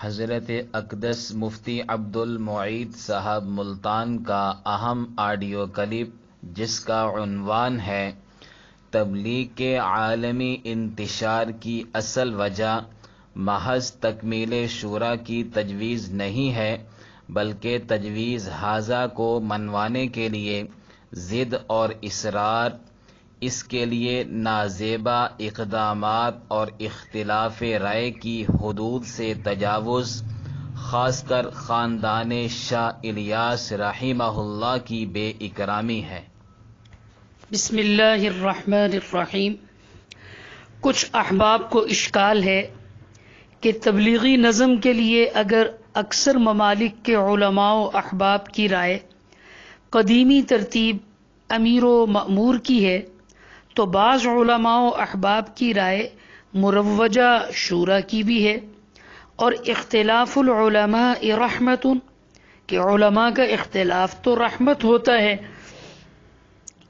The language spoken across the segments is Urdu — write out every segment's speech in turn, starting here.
حضرت اقدس مفتی عبد المعید صاحب ملتان کا اہم آڈیو کلپ جس کا عنوان ہے تبلیغ کے عالمی انتشار کی اصل وجہ محض تکمیل شورا کی تجویز نہیں ہے، بلکہ تجویز حاضہ کو منوانے کے لیے ضد اور اصرار اس کے لیے نازیبا اقدامات اور اختلاف رائے کی حدود سے تجاوز، خاص کر خاندان شاہ الیاس رحمہ اللہ کی بے اکرامی ہے۔ بسم اللہ الرحمن الرحیم۔ کچھ احباب کو اشکال ہے کہ تبلیغی نظم کے لیے اگر اکثر ممالک کے علماء و احباب کی رائے قدیمی ترتیب امیر و معمور کی ہے تو بعض علماء و احباب کی رائے مروجہ شورا کی بھی ہے اور اختلاف العلماء رحمت کہ علماء کا اختلاف تو رحمت ہوتا ہے۔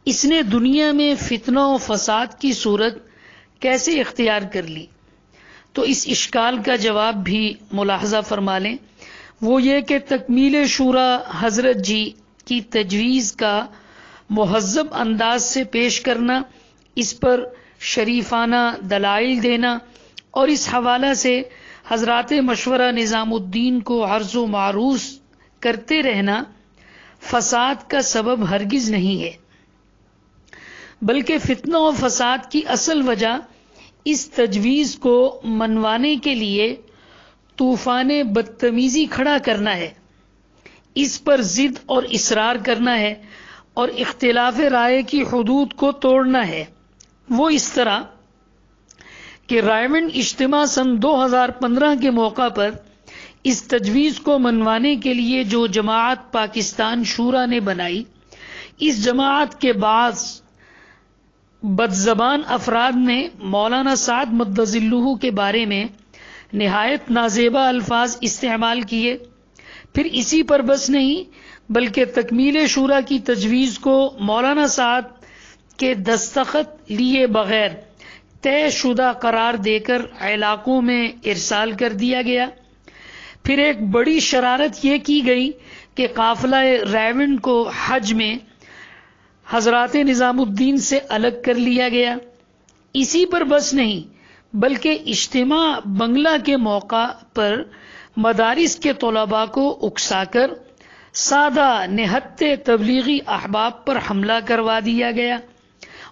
اس نے دنیا میں فتنہ و فساد کی صورت کیسے اختیار کر لی؟ تو اس اشکال کا جواب بھی ملاحظہ فرما لیں۔ وہ یہ کہ تکمیل شورا حضرت جی کی تجویز کا مہذب انداز سے پیش کرنا اس پر شریفانہ دلائل دینا اور اس حوالہ سے حضرات مشورہ نظام الدین کو عرض و معروض کرتے رہنا فساد کا سبب ہرگز نہیں ہے، بلکہ فتنہ و فساد کی اصل وجہ اس تجویز کو منوانے کے لیے طوفان بدتمیزی کھڑا کرنا ہے۔ اس پر ضد اور اصرار کرنا ہے اور اختلاف رائے کی حدود کو توڑنا ہے۔ وہ اس طرح کہ رائمنڈ اجتماع سن دو ہزار پندرہ کے موقع پر اس تجویز کو منوانے کے لیے جو جماعت پاکستان شورا نے بنائی، اس جماعت کے بعض بد زبان افراد نے مولانا سعد مدذلہ کے بارے میں نہایت نازیبا الفاظ استعمال کیے۔ پھر اسی پر بس نہیں، بلکہ تکمیل شورا کی تجویز کو مولانا سعد کے دستخط لیے بغیر طے شدہ قرار دے کر علاقوں میں ارسال کر دیا گیا۔ پھر ایک بڑی شرارت یہ کی گئی کہ قافلہ ریونڈ کو حج میں حضرات نظام الدین سے الگ کر لیا گیا۔ اسی پر بس نہیں، بلکہ اجتماع بنگلہ کے موقع پر مدارس کے طلباء کو اکسا کر سادہ نہت تبلیغی احباب پر حملہ کروا دیا گیا۔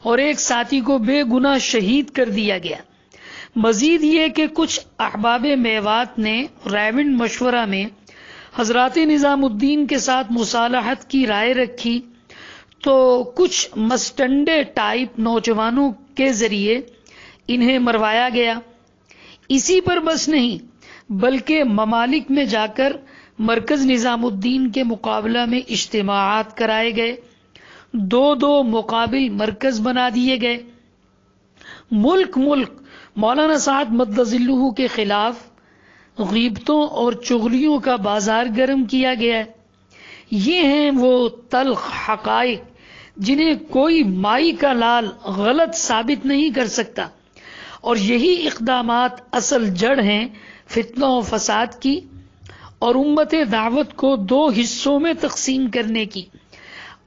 اور ایک ساتھی کو بے گنا شہید کر دیا گیا۔ مزید یہ کہ کچھ احباب میوات نے ریونڈ مشورہ میں حضرات نظام الدین کے ساتھ مصالحت کی رائے رکھی تو کچھ مسٹنڈے ٹائپ نوجوانوں کے ذریعے انہیں مروایا گیا۔ اسی پر بس نہیں، بلکہ ممالک میں جا کر مرکز نظام الدین کے مقابلہ میں اجتماعات کرائے گئے۔ دو دو مقابل مرکز بنا دیے گئے۔ ملک ملک، مولانا سعد مدذلہ کے خلاف غیبتوں اور چغلیوں کا بازار گرم کیا گیا۔ ہے یہ ہیں وہ تلخ حقائق جنہیں کوئی مائی کا لال غلط ثابت نہیں کر سکتا۔ اور یہی اقدامات اصل جڑ ہیں فتنہ و فساد کی اور امت دعوت کو دو حصوں میں تقسیم کرنے کی۔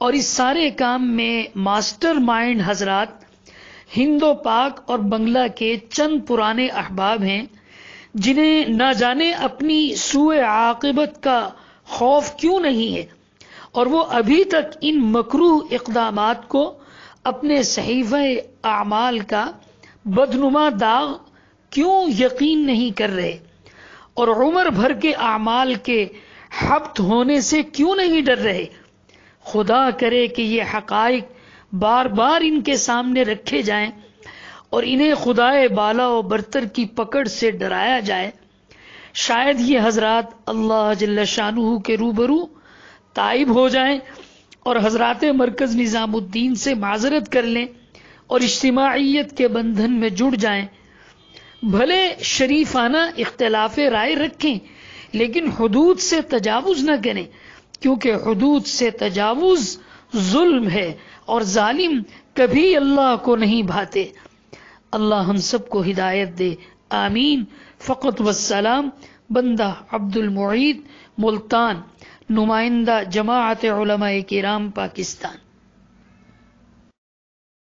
اور اس سارے کام میں ماسٹر مائنڈ حضرات ہند و پاک اور بنگلہ کے چند پرانے احباب ہیں، جنہیں نہ جانے اپنی سوئے عاقبت کا خوف کیوں نہیں ہے، اور وہ ابھی تک ان مکروح اقدامات کو اپنے صحیفہ اعمال کا بدنما داغ کیوں یقین نہیں کر رہے؟ اور عمر بھر کے اعمال کے حبت ہونے سے کیوں نہیں ڈر رہے؟ خدا کرے کہ یہ حقائق بار بار ان کے سامنے رکھے جائیں اور انہیں خدائے بالا و برتر کی پکڑ سے ڈرایا جائے۔ شاید یہ حضرات اللہ جل شانہ کے روبرو تائب ہو جائیں اور حضرات مرکز نظام الدین سے معذرت کر لیں اور اجتماعیت کے بندھن میں جڑ جائیں۔ بھلے شریفانہ اختلاف رائے رکھیں لیکن حدود سے تجاوز نہ کریں۔ کیونکہ حدود سے تجاوز ظلم ہے اور ظالم کبھی اللہ کو نہیں بھاتے۔ اللہ ہم سب کو ہدایت دے۔ آمین۔ فقط وسلام بندہ عبد المعید ملتان، نمائندہ جماعت علماء کرام پاکستان۔